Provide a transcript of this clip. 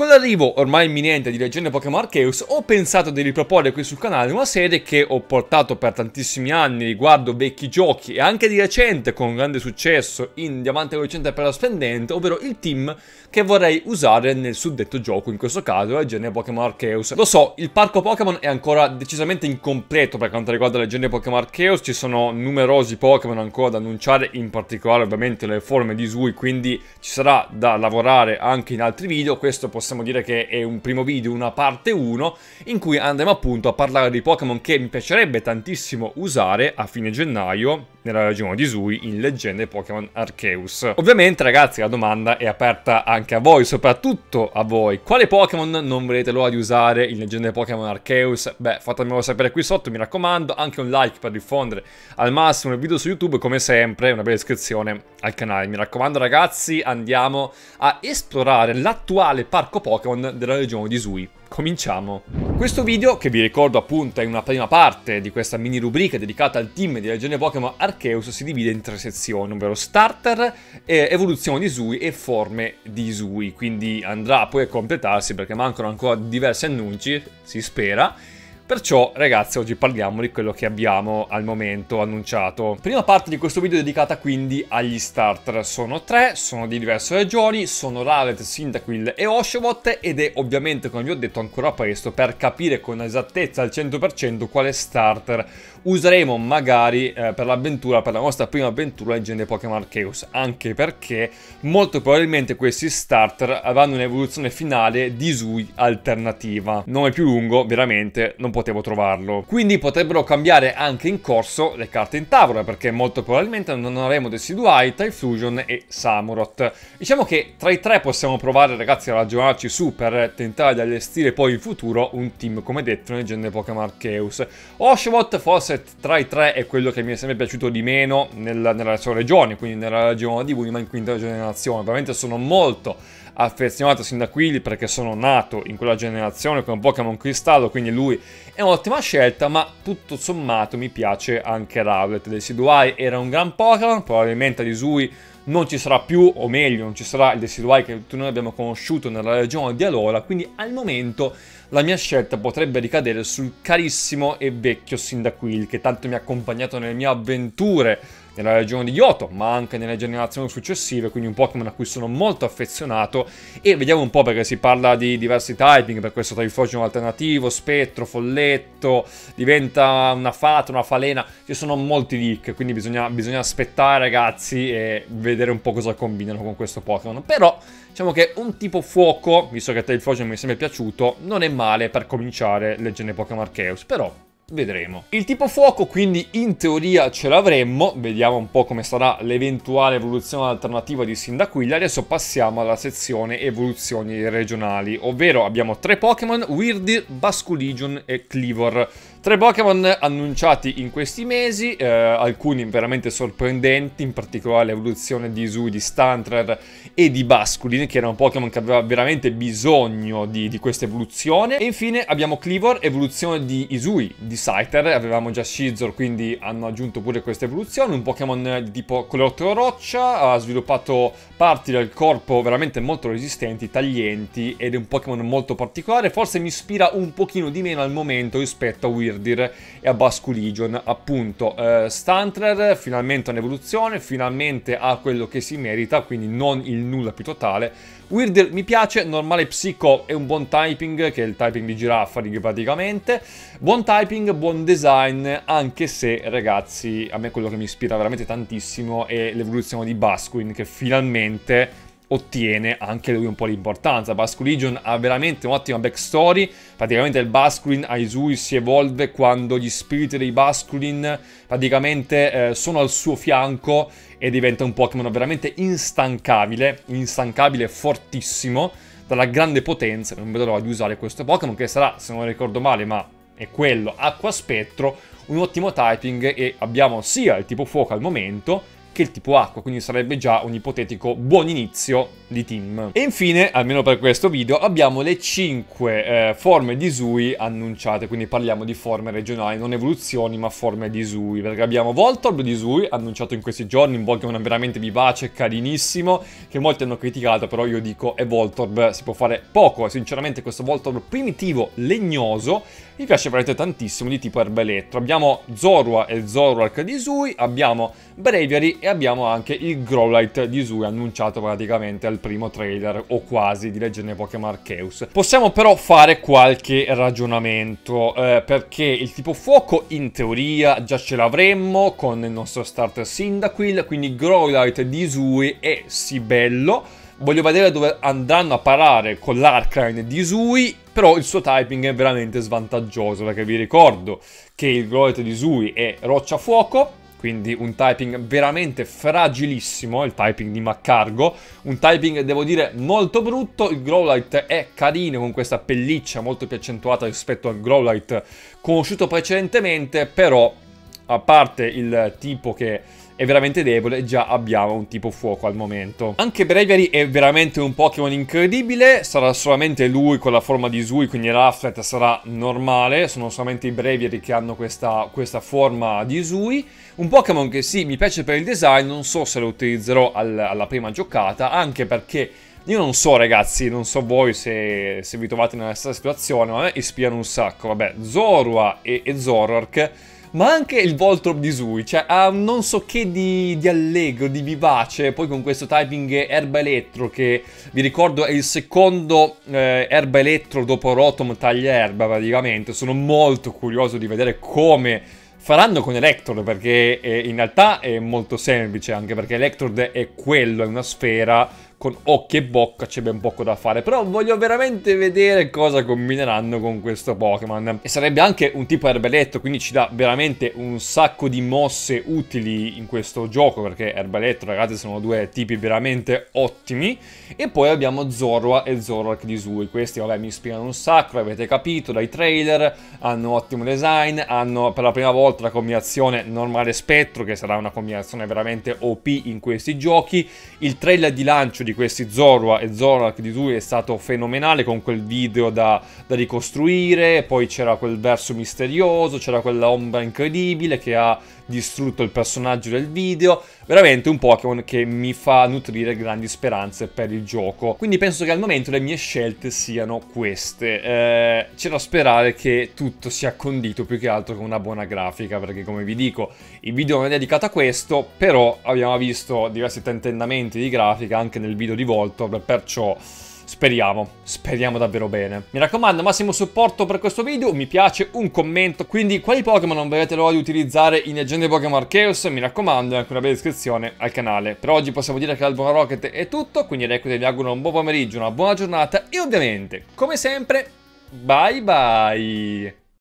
Con l'arrivo ormai imminente di Leggende Pokémon Arceus ho pensato di riproporre qui sul canale una serie che ho portato per tantissimi anni riguardo vecchi giochi e anche di recente con grande successo in Diamante Lucente per la Splendente, ovvero il team che vorrei usare nel suddetto gioco, in questo caso Leggende Pokémon Arceus. Lo so, il parco Pokémon è ancora decisamente incompleto per quanto riguarda Leggende Pokémon Arceus, ci sono numerosi Pokémon ancora da annunciare, in particolare ovviamente le forme di Sui, quindi ci sarà da lavorare anche in altri video, questo possiamo possiamo dire che è un primo video, una parte 1, in cui andremo appunto a parlare di Pokémon che mi piacerebbe tantissimo usare a fine gennaio nella regione di Sui in leggende Pokémon Arceus. Ovviamente ragazzi la domanda è aperta anche a voi, soprattutto a voi. Quale Pokémon non volete l'ora di usare in leggende Pokémon Arceus? Beh, fatemelo sapere qui sotto, mi raccomando, anche un like per diffondere al massimo il video su YouTube, come sempre una bella iscrizione al canale. Mi raccomando ragazzi, andiamo a esplorare l'attuale parco Pokémon della regione di Sui. Cominciamo! Questo video, che vi ricordo appunto è una prima parte di questa mini rubrica dedicata al team di Leggende Pokémon Arceus, si divide in tre sezioni, ovvero starter, evoluzione di Sui e forme di Sui, quindi andrà poi a completarsi perché mancano ancora diversi annunci, si spera, Perciò ragazzi oggi parliamo di quello che abbiamo al momento annunciato. Prima parte di questo video è dedicata quindi agli starter. Sono tre, sono di diverse regioni, sono Rowlet, Cyndaquil e Oshawott ed è ovviamente come vi ho detto ancora presto per capire con esattezza al 100% quale starter useremo magari eh, per l'avventura, per la nostra prima avventura in genere Pokémon Arceus. Anche perché molto probabilmente questi starter avranno un'evoluzione finale di Sui alternativa. Nome più lungo, veramente, non può potevo trovarlo. Quindi potrebbero cambiare anche in corso le carte in tavola, perché molto probabilmente non avremo Decidueye, Typhlosion e Samurott. Diciamo che tra i tre possiamo provare, ragazzi, a ragionarci su per tentare di allestire poi in futuro un team, come detto, nel genere Pokémon Arceus. Oshawott forse tra i tre è quello che mi è sempre piaciuto di meno nel, nella sua regione, quindi nella regione di Wii, ma in quinta generazione. Ovviamente sono molto affezionato sin da qui perché sono nato in quella generazione con Pokémon Cristallo, quindi lui è un'ottima scelta, ma tutto sommato mi piace anche Rowlet. Decidueye era un gran Pokémon, probabilmente di Sui non ci sarà più, o meglio, non ci sarà il Decidueye che tutti noi abbiamo conosciuto nella regione di Alola, quindi al momento la mia scelta potrebbe ricadere sul carissimo e vecchio Cyndaquil, che tanto mi ha accompagnato nelle mie avventure nella regione di Yoto, ma anche nelle generazioni successive, quindi un Pokémon a cui sono molto affezionato. E vediamo un po' perché si parla di diversi typing, per questo Typhlosion alternativo, spettro, folletto, diventa una fata, una falena, ci sono molti leak, quindi bisogna, bisogna aspettare ragazzi e vedere un po' cosa combinano con questo Pokémon. Però diciamo che un tipo fuoco, visto che Typhlosion mi è sempre piaciuto, non è male per cominciare leggende Pokémon Arceus, però vedremo. Il tipo fuoco quindi in teoria ce l'avremmo, vediamo un po' come sarà l'eventuale evoluzione alternativa di Sindaquilla. Adesso passiamo alla sezione evoluzioni regionali, ovvero abbiamo tre Pokémon, Weirdir, Basculegion e Cleavor. Tre Pokémon annunciati in questi mesi, eh, alcuni veramente sorprendenti, in particolare l'evoluzione di Isui, di Stantler e di Basculin, che era un Pokémon che aveva veramente bisogno di, di questa evoluzione. E infine abbiamo Cleavor, evoluzione di Isui, di Scyther, avevamo già Scizor, quindi hanno aggiunto pure questa evoluzione, un Pokémon di tipo Coleottero Roccia, ha sviluppato parti del corpo veramente molto resistenti, taglienti, ed è un Pokémon molto particolare, forse mi ispira un pochino di meno al momento rispetto a Weird Weirdir e a Basculegion, appunto. Eh, Stantler finalmente ha un'evoluzione, finalmente ha quello che si merita, quindi non il nulla più totale. Weirdir mi piace, normale Psico è un buon typing, che è il typing di giraffa praticamente. Buon typing, buon design, anche se ragazzi, a me quello che mi ispira veramente tantissimo è l'evoluzione di Basquin, che finalmente ottiene anche lui un po' l'importanza. Basculegion ha veramente un'ottima backstory, praticamente il Basculin a Isui si evolve quando gli spiriti dei Basculin praticamente eh, sono al suo fianco e diventa un Pokémon veramente instancabile, instancabile fortissimo, dalla grande potenza, non vedo l'ora di usare questo Pokémon che sarà, se non ricordo male, ma è quello, Acqua Spettro, un ottimo typing e abbiamo sia il tipo fuoco al momento che il tipo acqua, quindi sarebbe già un ipotetico buon inizio di team. E infine, almeno per questo video, abbiamo le 5 eh, forme di Sui annunciate, quindi parliamo di forme regionali, non evoluzioni ma forme di Sui, perché abbiamo Voltorb di Sui, annunciato in questi giorni, un Pokémon veramente vivace, carinissimo, che molti hanno criticato, però io dico è Voltorb, si può fare poco, sinceramente questo Voltorb primitivo, legnoso, mi piace veramente tantissimo di tipo erba elettro. Abbiamo Zorua e Zoroark di Sui, abbiamo Braviary e abbiamo anche il Growlite di Sui annunciato praticamente al primo trailer o quasi di Leggende Pokémon Arceus. Possiamo però fare qualche ragionamento eh, perché il tipo fuoco in teoria già ce l'avremmo con il nostro starter Cyndaquil, quindi Growlite di Sui e Sibello Voglio vedere dove andranno a parare con l'Arcline di Sui, però il suo typing è veramente svantaggioso, perché vi ricordo che il Growlite di Sui è roccia fuoco, quindi un typing veramente fragilissimo, il typing di Maccargo, un typing devo dire molto brutto, il Growlite è carino con questa pelliccia molto più accentuata rispetto al Growlite conosciuto precedentemente, però a parte il tipo che è veramente debole, già abbiamo un tipo fuoco al momento. Anche Braviary è veramente un Pokémon incredibile, sarà solamente lui con la forma di Sui, quindi Rafflet sarà normale, sono solamente i Braviary che hanno questa, questa forma di Sui. Un Pokémon che sì, mi piace per il design, non so se lo utilizzerò al, alla prima giocata, anche perché... Io non so ragazzi, non so voi se, se vi trovate nella stessa situazione, ma a me ispirano un sacco. Vabbè, Zorua e, e Zoroark ma anche il Voltron di Sui, cioè ha un non so che di, di, allegro, di vivace, poi con questo typing erba elettro che vi ricordo è il secondo eh, erba elettro dopo Rotom taglia erba praticamente, sono molto curioso di vedere come faranno con Electrode perché eh, in realtà è molto semplice anche perché Electrode è quello, è una sfera con occhi e bocca c'è ben poco da fare. Però voglio veramente vedere cosa combineranno con questo Pokémon. E sarebbe anche un tipo erbeletto, quindi ci dà veramente un sacco di mosse utili in questo gioco, perché erbeletto, ragazzi, sono due tipi veramente ottimi. E poi abbiamo Zorua e Zoroark di Sui. Questi, vabbè, mi ispirano un sacco, avete capito dai trailer, hanno ottimo design, hanno per la prima volta la combinazione normale spettro, che sarà una combinazione veramente OP in questi giochi. Il trailer di lancio di di questi Zorua e Zorak di Tui è stato fenomenale con quel video da, da ricostruire, poi c'era quel verso misterioso, c'era quella ombra incredibile che ha distrutto il personaggio del video, veramente un Pokémon che mi fa nutrire grandi speranze per il gioco. Quindi penso che al momento le mie scelte siano queste. Eh, c'è da sperare che tutto sia condito più che altro con una buona grafica, perché come vi dico, il video non è dedicato a questo, però abbiamo visto diversi tentennamenti di grafica anche nel video di Voltor, perciò... Speriamo, speriamo davvero bene. Mi raccomando, massimo supporto per questo video, mi piace, un commento. Quindi, quali Pokémon non vedete l'ora di utilizzare in Leggende Pokémon Arceus? Mi raccomando, anche una bella iscrizione al canale. Per oggi possiamo dire che l'album Rocket è tutto, quindi ecco vi auguro un buon pomeriggio, una buona giornata e ovviamente, come sempre, bye bye!